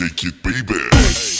shake it, baby.